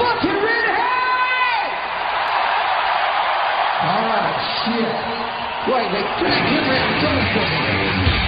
fucking redhead! Alright, shit. Wait, they can't get rid of